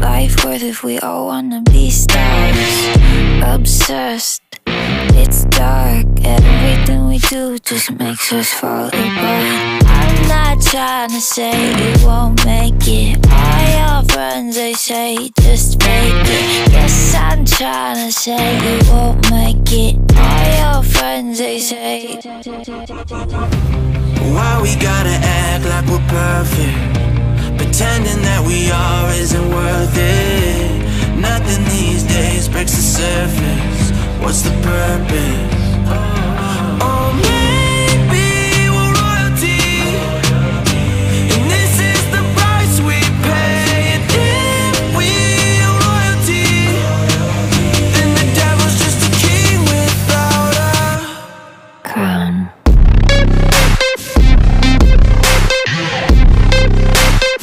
life worth if we all wanna be stars? Obsessed, it's dark. Everything we do just makes us fall apart. I'm not trying to say you won't make it. All your friends they say just fake it. Yes, I'm trying to say you won't make it. All your friends they say. Why we gotta act like we're perfect? Pretending that we it